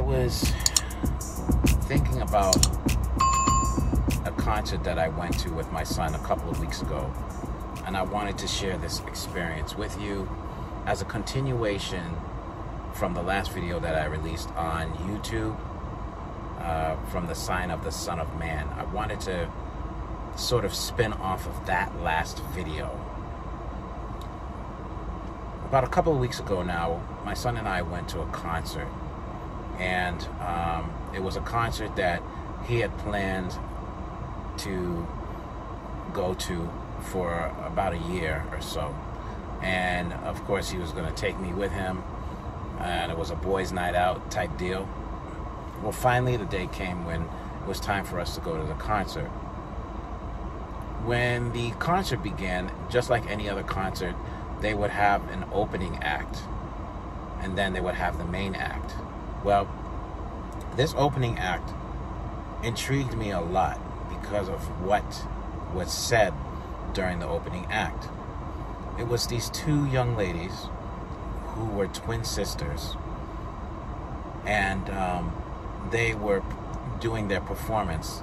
was thinking about a concert that I went to with my son a couple of weeks ago, and I wanted to share this experience with you as a continuation from the last video that I released on YouTube uh, from the sign of the Son of Man. I wanted to sort of spin off of that last video. About a couple of weeks ago now, my son and I went to a concert, and um, it was a concert that he had planned to go to for about a year or so. And of course, he was going to take me with him, and it was a boys' night out type deal. Well, finally, the day came when it was time for us to go to the concert. When the concert began, just like any other concert, they would have an opening act and then they would have the main act. Well, this opening act intrigued me a lot because of what was said during the opening act. It was these two young ladies who were twin sisters, and um, they were doing their performance.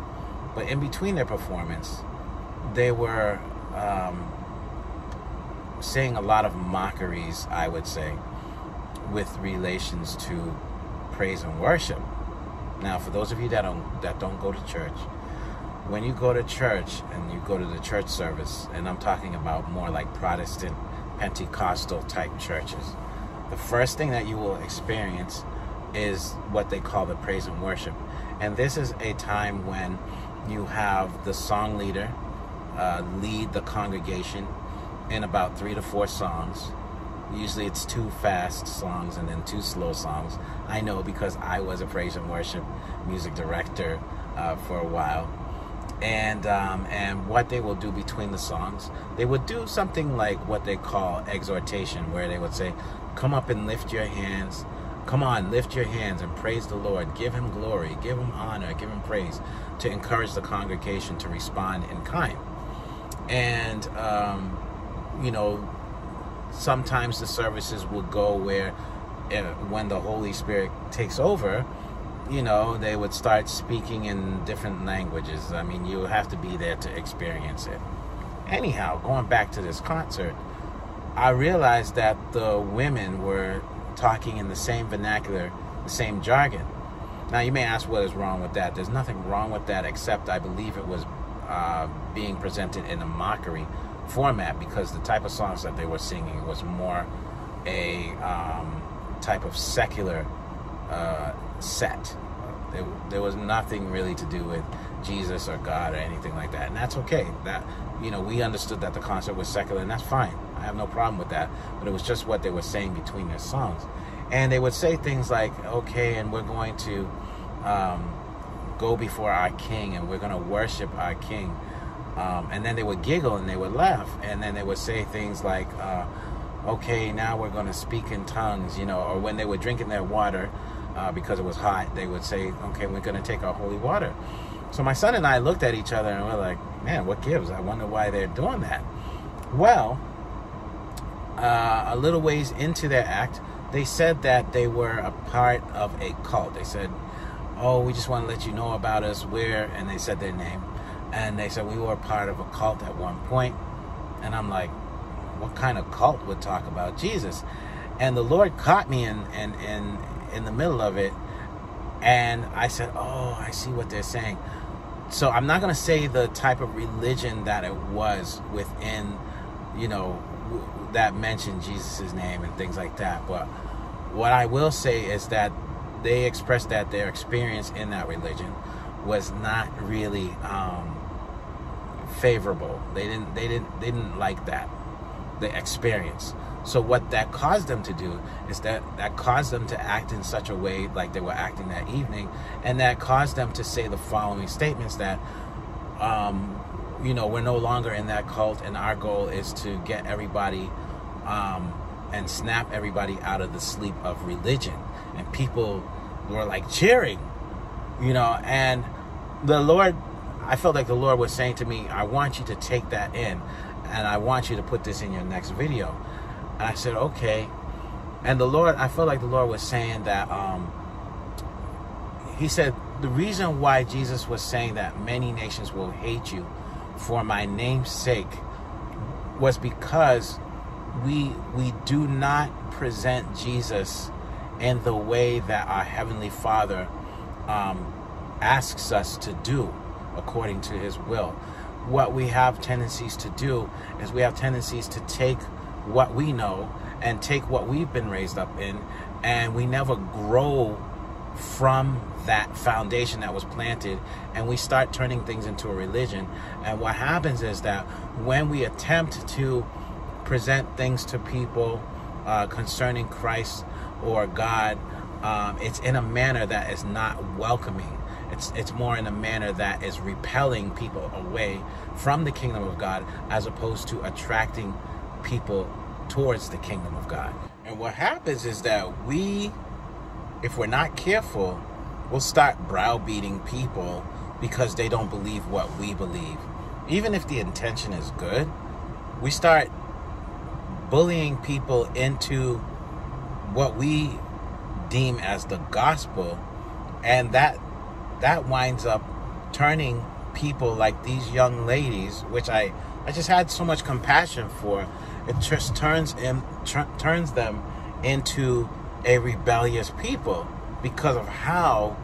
But in between their performance, they were um, saying a lot of mockeries, I would say, with relations to praise and worship. Now, for those of you that don't that don't go to church, when you go to church and you go to the church service, and I'm talking about more like Protestant, Pentecostal type churches, the first thing that you will experience is what they call the praise and worship. And this is a time when you have the song leader uh, lead the congregation in about three to four songs. Usually it's two fast songs and then two slow songs. I know because I was a praise and worship music director uh, for a while. And um, and what they will do between the songs, they would do something like what they call exhortation, where they would say, "Come up and lift your hands, Come on, lift your hands and praise the Lord. Give him glory, give him honor, give him praise to encourage the congregation to respond in kind. And, um, you know, sometimes the services will go where uh, when the Holy Spirit takes over, you know, they would start speaking in different languages. I mean, you have to be there to experience it. Anyhow, going back to this concert, I realized that the women were talking in the same vernacular, the same jargon. Now, you may ask what is wrong with that. There's nothing wrong with that, except I believe it was uh, being presented in a mockery format because the type of songs that they were singing was more a um, type of secular uh, set. There, there, was nothing really to do with Jesus or God or anything like that, and that's okay. That you know, we understood that the concert was secular, and that's fine. I have no problem with that. But it was just what they were saying between their songs. And they would say things like, okay, and we're going to um, go before our king and we're going to worship our king. Um, and then they would giggle and they would laugh. And then they would say things like, uh, okay, now we're going to speak in tongues, you know, or when they were drinking their water uh, because it was hot, they would say, okay, we're going to take our holy water. So my son and I looked at each other and we're like, man, what gives? I wonder why they're doing that. Well, uh, a little ways into their act, they said that they were a part of a cult. They said, "Oh, we just want to let you know about us. We're," and they said their name, and they said we were part of a cult at one point. And I'm like, "What kind of cult would talk about Jesus?" And the Lord caught me in in in, in the middle of it, and I said, "Oh, I see what they're saying." So I'm not going to say the type of religion that it was within, you know, that mentioned Jesus' name and things like that. But what I will say is that they expressed that their experience in that religion was not really um, favorable. They didn't. They didn't. They didn't like that the experience. So what that caused them to do is that that caused them to act in such a way like they were acting that evening, and that caused them to say the following statements that um, you know, we're no longer in that cult, and our goal is to get everybody um, and snap everybody out of the sleep of religion. And people were like cheering, you know, and the Lord, I felt like the Lord was saying to me, I want you to take that in, and I want you to put this in your next video. And I said, okay. And the Lord, I felt like the Lord was saying that um, he said, the reason why Jesus was saying that many nations will hate you for my name's sake was because we we do not present Jesus in the way that our heavenly Father um, asks us to do according to His will. What we have tendencies to do is we have tendencies to take what we know and take what we've been raised up in, and we never grow from that foundation that was planted and we start turning things into a religion and what happens is that when we attempt to present things to people uh, concerning christ or god um, it's in a manner that is not welcoming it's it's more in a manner that is repelling people away from the kingdom of god as opposed to attracting people towards the kingdom of god and what happens is that we if we're not careful, we'll start browbeating people because they don't believe what we believe. Even if the intention is good, we start bullying people into what we deem as the gospel and that that winds up turning people like these young ladies which I I just had so much compassion for it just turns in tr- turns them into a rebellious people because of how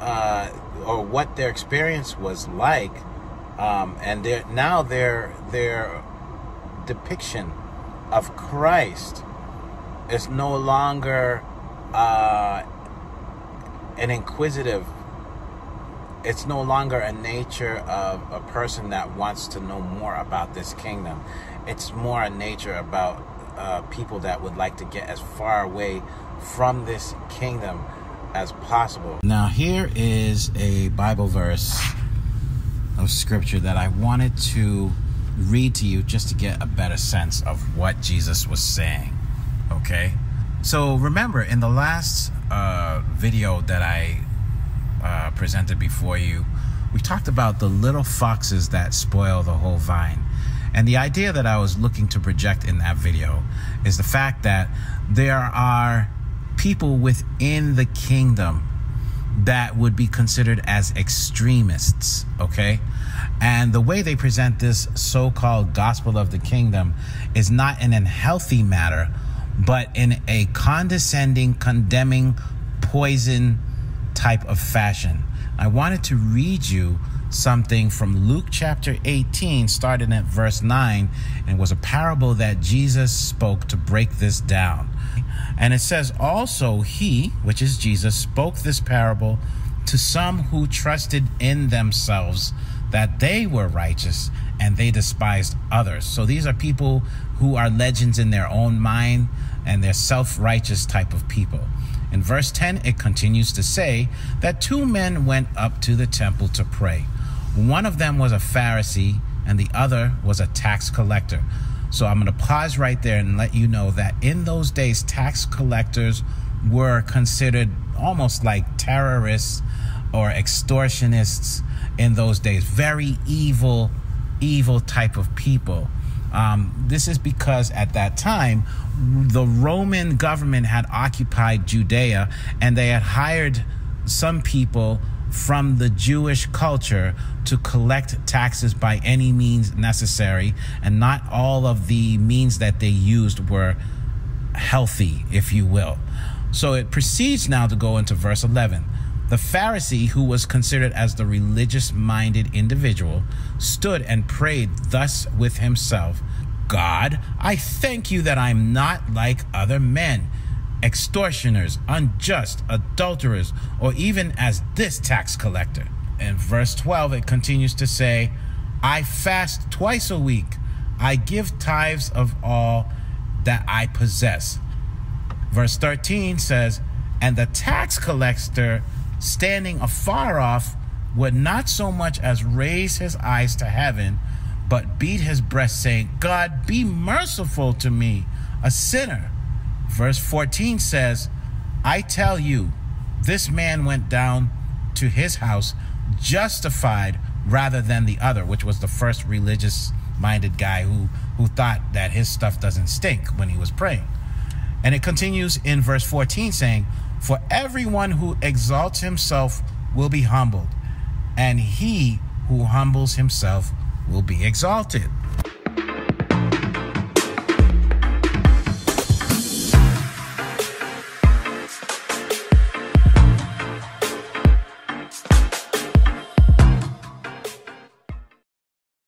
uh, or what their experience was like, um, and now their their depiction of Christ is no longer uh, an inquisitive. It's no longer a nature of a person that wants to know more about this kingdom. It's more a nature about uh, people that would like to get as far away from this kingdom as possible. Now, here is a Bible verse of scripture that I wanted to read to you just to get a better sense of what Jesus was saying. Okay? So, remember, in the last uh, video that I uh, presented before you, we talked about the little foxes that spoil the whole vine. And the idea that I was looking to project in that video is the fact that there are people within the kingdom that would be considered as extremists, okay? And the way they present this so called gospel of the kingdom is not in an healthy matter, but in a condescending, condemning, poison type of fashion. I wanted to read you something from Luke chapter 18, starting at verse 9, and it was a parable that Jesus spoke to break this down. And it says, Also, he, which is Jesus, spoke this parable to some who trusted in themselves that they were righteous and they despised others. So these are people who are legends in their own mind and they're self righteous type of people. In verse 10, it continues to say that two men went up to the temple to pray. One of them was a Pharisee, and the other was a tax collector. So I'm going to pause right there and let you know that in those days, tax collectors were considered almost like terrorists or extortionists in those days. Very evil, evil type of people. Um, this is because at that time, the Roman government had occupied Judea and they had hired some people from the Jewish culture to collect taxes by any means necessary, and not all of the means that they used were healthy, if you will. So it proceeds now to go into verse 11. The Pharisee, who was considered as the religious minded individual, stood and prayed thus with himself God, I thank you that I'm not like other men extortioners, unjust, adulterers, or even as this tax collector. In verse 12, it continues to say, I fast twice a week. I give tithes of all that I possess. Verse 13 says, And the tax collector, standing afar off, would not so much as raise his eyes to heaven, but beat his breast, saying, God, be merciful to me, a sinner. Verse 14 says, I tell you, this man went down to his house justified rather than the other, which was the first religious minded guy who, who thought that his stuff doesn't stink when he was praying. And it continues in verse 14 saying, For everyone who exalts himself will be humbled, and he who humbles himself will be exalted.